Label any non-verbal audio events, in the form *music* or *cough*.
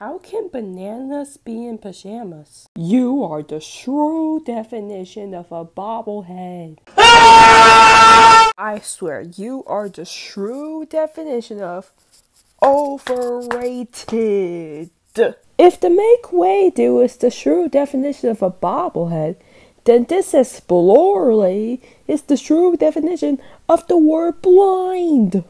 How can bananas be in pajamas? You are the true definition of a bobblehead. *laughs* I swear, you are the true definition of overrated. If the make way do is the true definition of a bobblehead, then this explorely is the true definition of the word blind.